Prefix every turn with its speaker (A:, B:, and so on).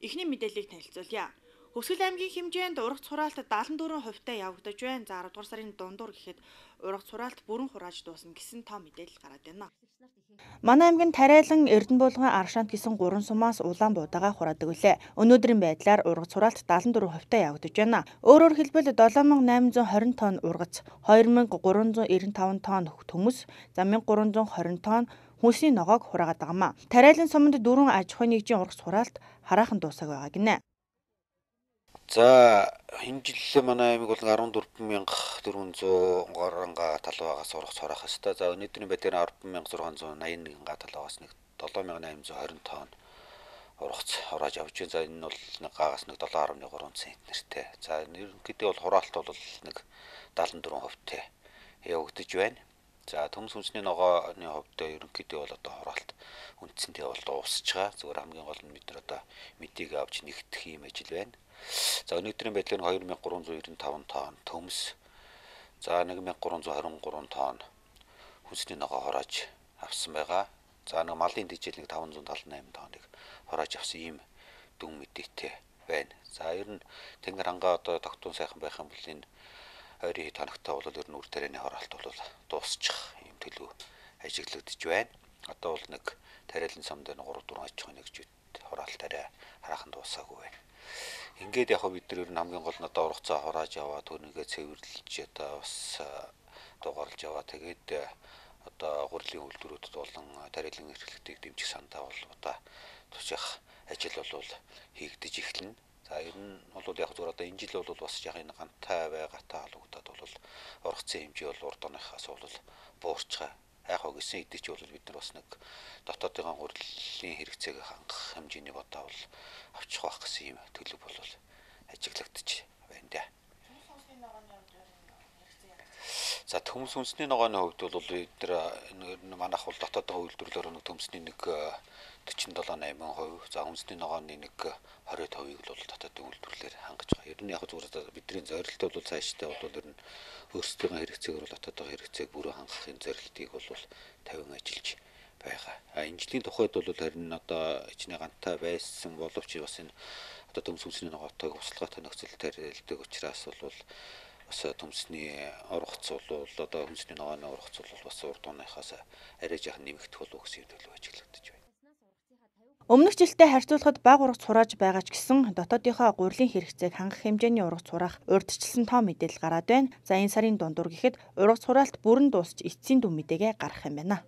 A: Эхний мэдээллийг танилцуулъя. Хөсгөл аймгийн хэмжээнд ургац хураалт 74% та явагдаж байна. За 10 дугаар сарын дундуур гэхэд ургац хураалт бүрэн хурааж дуусна гэсэн тоо мэдээлэл гараад байна. Манай аймгийн Тариалан, Эрдэнэ булган, Аршаант гэсэн гурван сумаас улаан буудаага хураадаг үлээ. Өнөөдрийн байдлаар ургац хураалт 74% та явагдаж байна. Өөрөөр хэлбэл 7820 тонн ургац, 2395 тонн төмөс, за 1320 тонн хүнсний ногоог хураагаад байгаамаа. Тариалан суманд дөрвөн аж ахуйн нэгжийн ургац хураалт хараахан дуусаг байгаа гинэ.
B: За энэ жил манай аймаг бол 14400 горонга талбайгаас ургац хураах хэвээр. За өнөөдрийн байдлаар 10681 га талбайгаас нэг 7820 тонн ургац хурааж авч байна. За энэ бол нэг гаагаас нэг 7.3 центнертэй. За ерөнхийдөө бол хураалт бол нэг 74% тэ явагдаж байна. За төмс хүнсний ногооны хувьд ерөнхийдөө бол одоо хураалт үндсэндээ бол дуусч байгаа. Зүгээр хамгийн гол нь бид нар одоо мэдийг авч нэгтгэх юм ажил байна. За өнөөдрийн байдлаар 2395 тонн төмс. За 1323 тонн хүнсний ногоо хороож авсан байгаа. За нэг малын дижил нэг 578 тонныг хороож авсан ийм дүн мэдээтэй байна. За ер нь тэнгэр хангаа одоо тогтун сайхан байх юм бол энэ ойрын тоногтой бол ер нь үр тарианы хороолт бол дуусчих ийм төлөв ажиглагдж байна. Одоо бол нэг тариалан сум дээр 3 4 аж ахуйн нэгжүүд хороолт арай хараахан дуусаагүй байна. Ингээд яг бид нар ер нь хамгийн гол нь одоо ургацаа хурааж яваа түүнийгээ цэвэрлж одоо бас дугаарлж яваа. Тэгээд одоо гурлийн үйлдвэрүүдэд болон тариалан эрхлэлтийг дэмжих сандаа бол одоо туших ажил бол хийгдэж эхэлнэ. За ер нь бол яг зүгээр одоо энэ жил бол бас яг энэ гантай байгаатай ургацын хэмжээ бол урд оныхаас бол буурч байгаа яг хоо гэсэн хэдий ч бол бид нар бас нэг дотоодын гурилын хэрэгцээг хангах хэмжээний бодоо бол авчих байх гэсэн юм. Төлөв бол ажиглагдчих байна даа. За төмс үнсний ногооны хувьд бол бид нар манайх бол дотоодын үйлдвэрлэлээр нэг төмсний нэг 47.8%, за үнсний ногооны нэг 20%-ийг бол дотоодын үйлдвэрлэлээр хангаж байгаа. Ер нь яг зүгээр бидний зорилт бол цаашдаа бол ер нь өөрсдийн хэрэгцээгээр бол дотоодын хэрэгцээг бүрэн хангахын зорилтыг бол 50 ажиллаж байгаа. А энэ жилийн тухайд бол харин одоо ичнэ гантай байсан боловч бас энэ одоо төмс үнсний ногоотойг услгаатай нөхцөл тарилдаг учраас бол бас төмсний ургац бол одоо хүнсний ногооны ургац бол бас урд унаахаас арай жаахан нэмэгдэх болов гэсэн төлөв ажиглагдаж байна.
A: Өмнөх жилдээ харьцуулахад бага ургац хурааж байгаа ч гэсэн дотоодынхоо гурилын хэрэгцээг хангах хэмжээний ургац хураах урьдчилсан тоо мэдээлэл гараад байна. За энэ сарын дундуур гэхэд ургац хураалт бүрэн дуусч эцсийн дүн мэдээгээ гаргах юм байна.